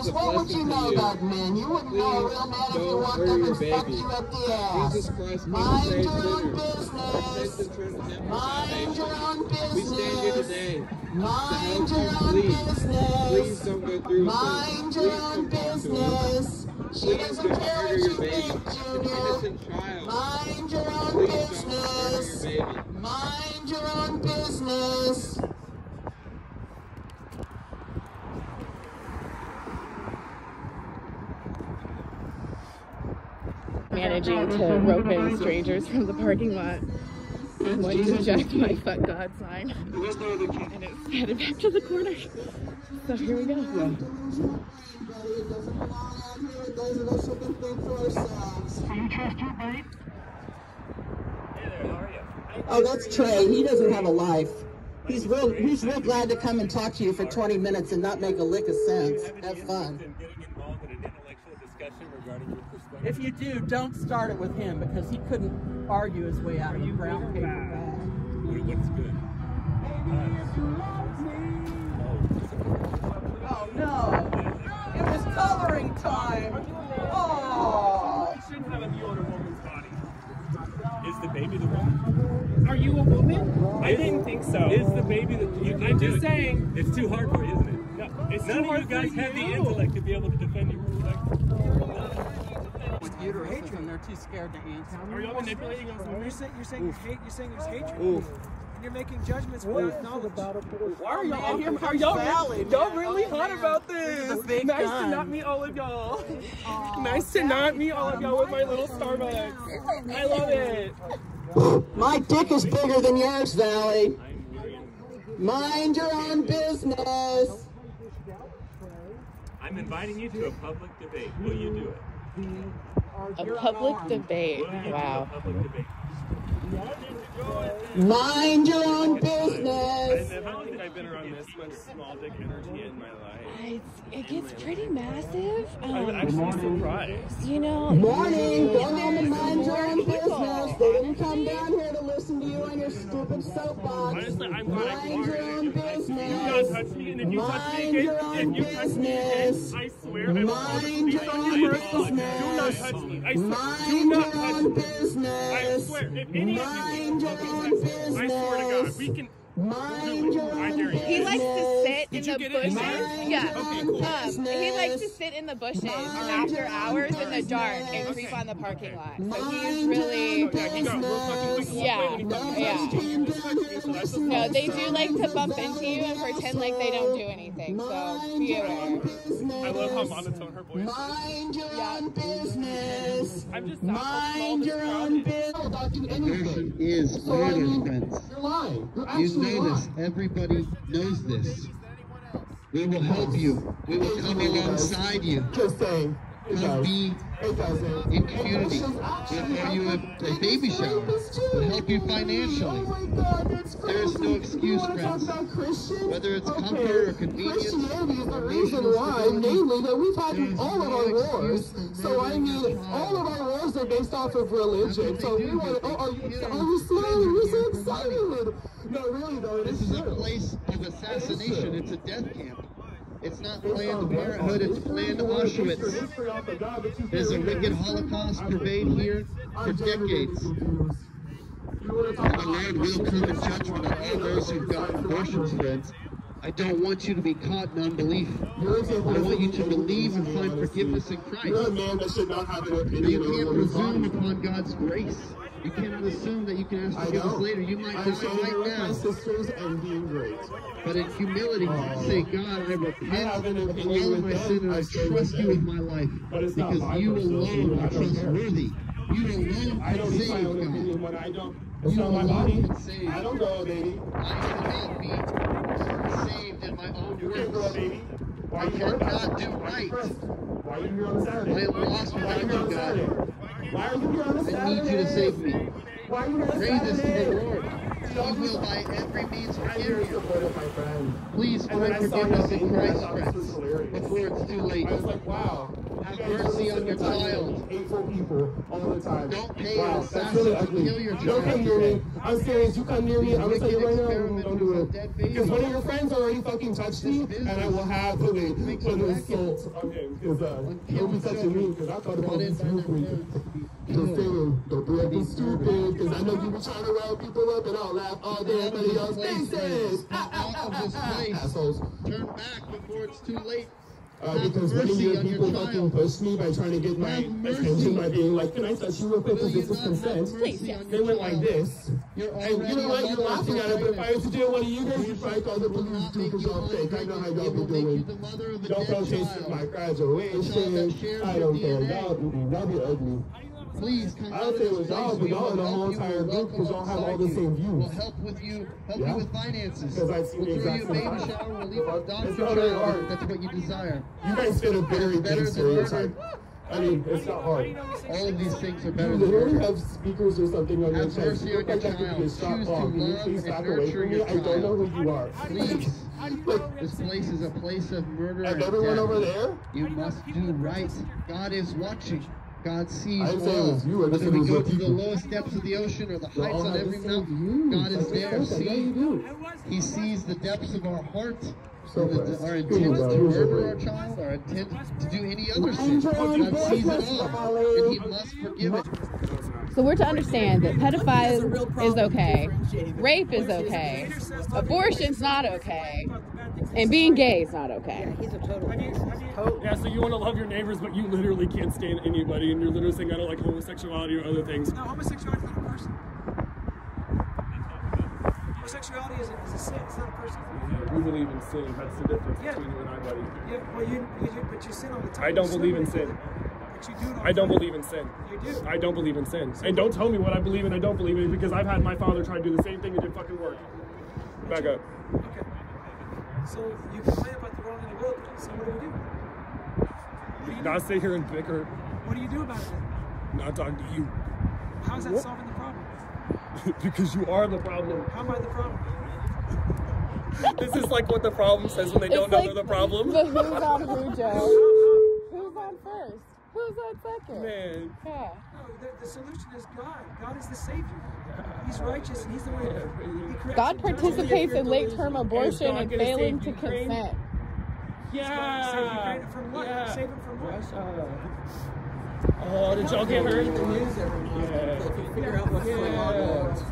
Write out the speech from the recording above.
a what would you know you. about men? You wouldn't know a real man if you walked up and fucked you up the ass. Jesus Christ Mind your own business. Repentance, turn to him for Mind your own business. We stand here today Mind your own Please, please business. don't go through Mind your own come talk to us. business. She doesn't care what you think, Junior. Mind your own Please business. Mind your own business. Managing to rope in strangers from the parking lot. One reject my fuck God sign. And it's headed back to the corner. So here we go. Oh, that's Trey. He doesn't have a life. He's real. He's real glad to come and talk to you for 20 minutes and not make a lick of sense. Have fun. Regarding your perspective. If you do, don't start it with him because he couldn't argue his way out of a brown paper bag. What's good? Oh no! It was coloring time. Oh! shouldn't have a view on a woman's body. Is the baby the woman? Are you a woman? I didn't think so. Is the baby the you I'm just saying. It's too hard for you, isn't it? No, it's None too of hard you guys for have the intellect to be able to defend your With uteruses and they're too scared to answer. Are y'all manipulating us? You're saying you're saying hate. You're saying there's hatred. Oof. And you're making judgments without knowledge. Why are y'all here? Are y'all y'all really hot about this? nice gun. to not meet all of y'all. nice to not meet all of y'all with my little Starbucks. I love it. My dick is bigger than yours, Valley. Mind your own business. I'm inviting you to a public debate. Will you do it? A public debate. Wow. public debate? Mind your own I business. don't think I've been around this much small dick energy in my life. It's, it gets pretty massive. I'm Um, actually surprised. you know, Morning. Go home and mind your own People, business. They didn't come down here to listen to you on your stupid soapbox. Honestly, I'm glad I Mind your own You do not business. Touch me, and if you touch me Mind again, your own if you touch me again, business. I swear I will call the Mind police your on own you. Do not touch me. I swear. Mind Do not your touch own me. I business. swear, if any of you Mind your fucking own touch me, I swear to God, business. we can. Mind your I own dare you. business. he likes to sit Did in the get in bushes. Yeah. Okay, cool. Um, he likes to sit in the bushes after hours in the dark and creep on the parking lot. So he's really. Yeah, he got real fucking quick. Yeah, yeah. No, they do like to bump into you and pretend like they don't do anything. So be aware. I love how monotone her voice is. Mind your own business. I'm just not Mind your own business. Abortion is murder, friends. You're lying. You're You actually know this. lying. Everybody knows this. We will help you. We will come alongside you. Just saying. It Come be in community. We'll throw you a, a baby shower. We'll help you financially. Oh my God, that's crazy. There is no excuse, friends. Whether it's comfort or convenience Christianity is the reason why, namely, that we've had all of our wars. So I mean, all of our wars are based off of religion. So we want. but Oh, are you? Are you smiling? You're so excited. No, really though, This is is a place of assassination. It's a death camp. It's not Planned Parenthood, it's Planned Auschwitz. There's a wicked Holocaust pervade here for decades. And the Lord will come in judgment on all those who've gotten abortions, friends. I don't want you to be caught in unbelief. I want you to believe and find forgiveness in Christ. man that should not have an But opinion you can't presume upon God's grace. You cannot assume that you can ask forgiveness later. You might I'm die right with my now. sisters and being great. But in humility, say, God, I repent of all of my sin and I I trust you with my life. Because you alone are I don't care. trustworthy. You alone can save, God. I don't. It's You not my body. I don't go, baby. I cannot be saved in my own You can't go, baby. Why I are you here? cannot do Why are you right. Why are you here on Saturday? I am lost without you here on you, a God. Saturday? Why are you here on a I need you to save me. Why are you here on a Pray this to the Lord. He will by every means forgive to you. support it, my friend. Please find forgiveness in Christ, friends, before it's too late. I was like, wow, Have mercy on your child. Hateful people all the time. Don't pay wow, an assassin really to kill your Don't come near me. I'm serious. You come near me. I'm gonna tell you right now. Don't do it. experiment with a Because one of your friends already fucking touched me, and I will have put Makes put you an assault. Because uh, he'll be touching me. Because I thought about this real quick. parents to be Just killed. saying, don't be acting stupid. Because I know you be trying to rile people up, and I'll laugh all day in everybody else's faces. Come out of this place. Ah, ah, ah, Assholes. Turn back before it's too late. Uh, because many of your on your people fucking pushed me by trying to get my attention by being like, can I touch you real quick because this is consent? They went like this. You're And you know what? You're laughing at it, but if I was to do one of you guys, you'd probably call the police too because y'all fake. I know how y'all be will make you doing. the mother of a Don't dead protest child. my graduation. I don't care. Y'all, y'all be ugly. Please come I out would of say it this was place. y'all, but We y'all will the whole entire group walk because y'all have all the same views. We'll help with you, help Yeah. you with finances. Because I've seen we'll the throw you a baby shower. We'll even adopt It's your not very child hard. if that's what you desire. You guys fit a very better big stereotype. I mean, it's not hard. All of these things are better than literally murder. have speakers or something on your Have chest. mercy You on your like that could be a child. Choose to bomb. Can you love please and nurture from me? your I don't know who you are. Please. How do you Look, know we have This place is a place of murder And and everyone death. over there? You must do right. God is watching. God sees I it all. was you, I Whether we go your to the lowest depths of the ocean or the You heights all on every mountain. God is there. just it. Yeah, See, do. It was He sees the depths of our heart. So And blessed. our intent to go. Here's your murder our child, our intent to do any other sin. Enjoy God the sees it all, and He must forgive it. So we're to understand that pedophilia is okay, rape is okay, abortion's not okay, and being gay is not okay. Yeah, He's a total. Have you, have you, Yeah, so you want to love your neighbors, but you literally can't stand anybody, and you're literally saying I don't like homosexuality or other things. no, homosexuality is not a person. Homosexuality is a, is a sin. It's not a person. We believe in sin. That's the difference Yeah. between you and I, buddy. Yeah, well, you, you, you but you sin all the time. I don't You believe in sin. Do I don't believe in sin. You do. I don't believe in sin. And don't tell me what I believe in I don't believe in because I've had my father try to do the same thing and it didn't fucking work. Back up. Okay. So you complain about the wrong in the world. So what do we do? What do you do? Not sit here and bicker, What do you do about it? Then? not talk to you. How's that solving the problem? because you are the problem. How am I the problem? This is like what the problem says when they don't It's know like they're the problem. The who's on who, Joe? How, how? Who's on first? Who's on second? Man. Yeah. No, the, the solution is God. God is the Savior. He's righteous and He's the way. He corrects God participates in late-term abortion and failing save to Ukraine? consent. Yeah. Save from what? Yeah. Save him from what? Oh, did y'all get hurt? The news every morning. Yeah. Figure out what's going on. Yeah.